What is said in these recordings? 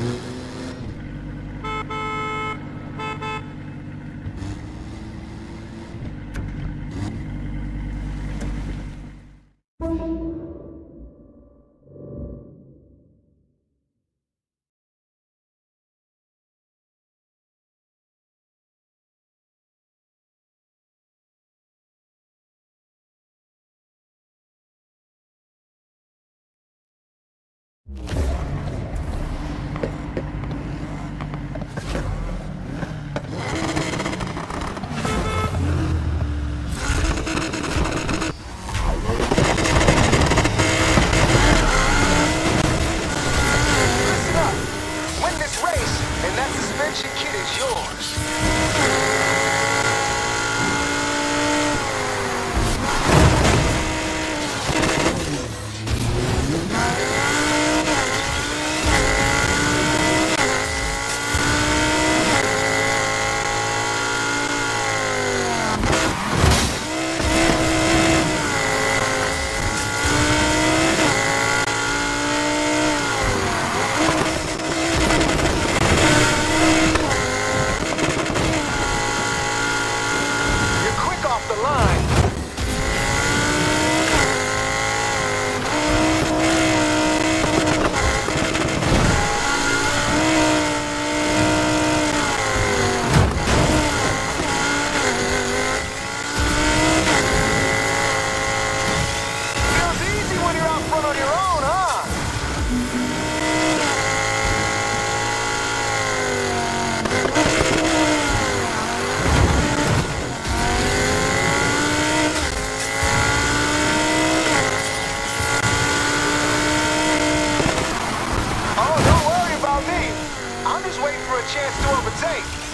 Mm-hmm. yours. a chance to overtake.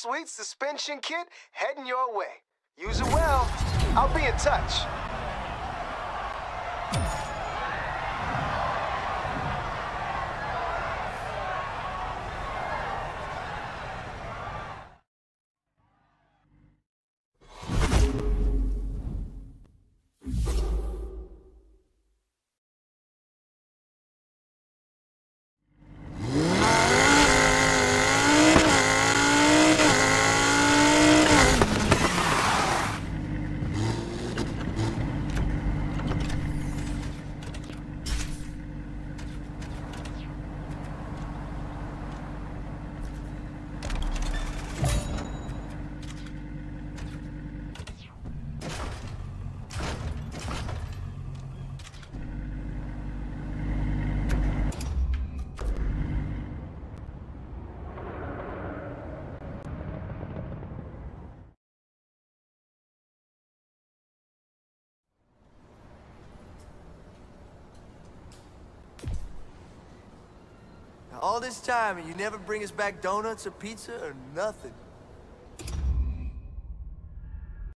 Sweet suspension kit heading your way. Use it well. I'll be in touch. All this time and you never bring us back donuts or pizza or nothing.